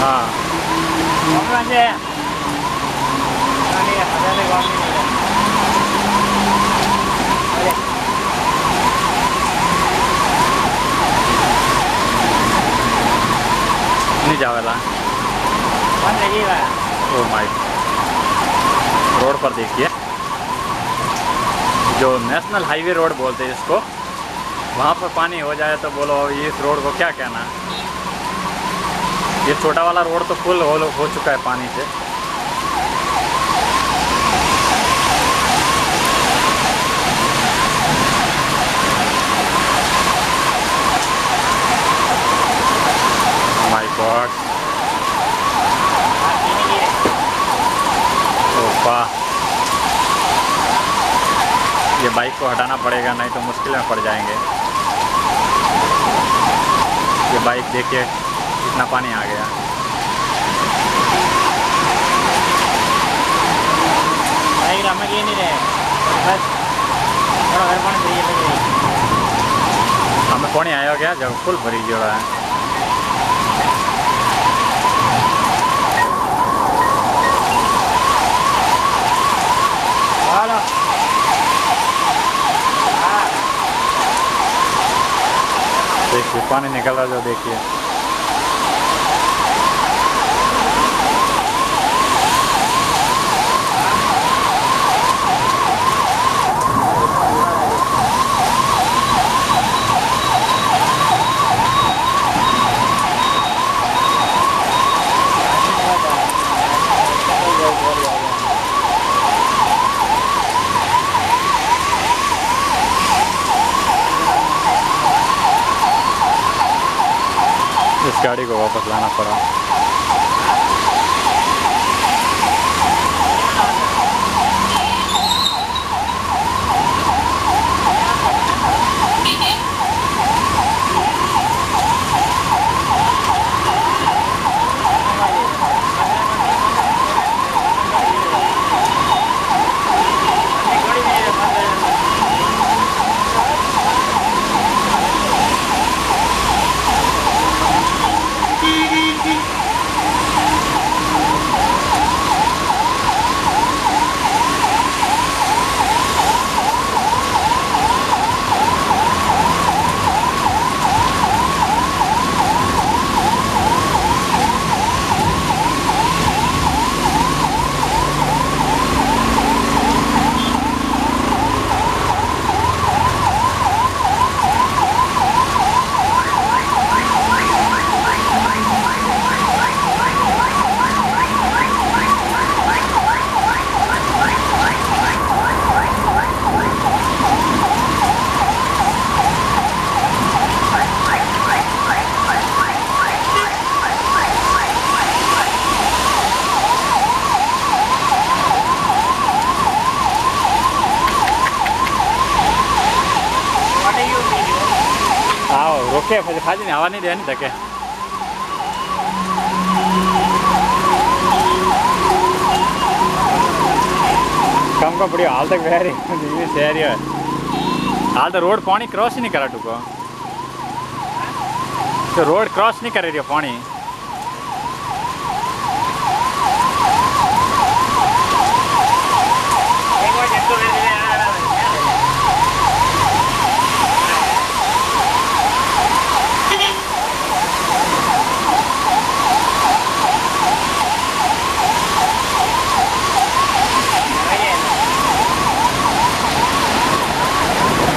हाँ। जावेला my oh road पर देखिए। जो नेशनल हाईवे रोड बोलते हैं इसको वहाँ पर पानी हो जाए तो बोलो इस रोड को क्या कहना? है ये छोटा वाला रोड तो फुल हो, हो चुका है पानी से। ये बाइक को हटाना पड़ेगा नहीं तो मुश्किल में पड़ जाएँगे। ये बाइक देखिए। कितना पानी आ गया। बाइक रमक ये नहीं रहे। बस थोड़ा घर पानी चाहिए लग रही हमें पानी आया गया जब फुल भरी जोड़ा है। हाँ। देखिए पानी निकल रहा जो देखिए इस गाड़ी को वापस लाना पड़ा। फिर खाजी नहीं हवा नहीं दे नहीं धके कम कम पड़ी हाल तक बह रही शहर हाल तो रोड पानी क्रॉस ही नहीं करा टुको तो रोड क्रॉस नहीं कर रही पानी एक बार चक्कर ले ले आ रहा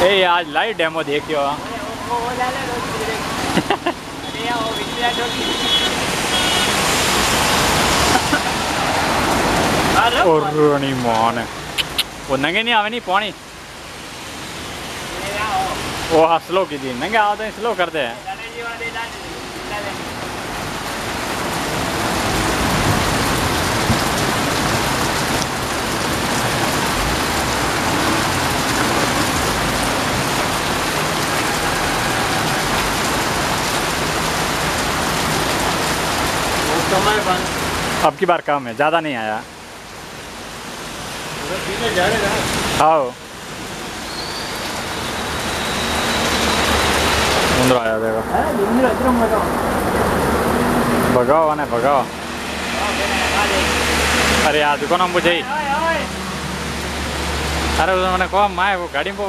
है ए आज लाइव डेमो देखियो। वो और मान नंगे नहीं आवे नहीं पानी। वो हाँ स्लो की थी नंगे आओ तो स्लो कर दे अब की बार कम है, ज़्यादा नहीं आया। आओ। आया, देखो। भगाओ अने भगाओ। अरे यार दुकान में बुझाई अरे मैंने कहा माए वो गाड़ी में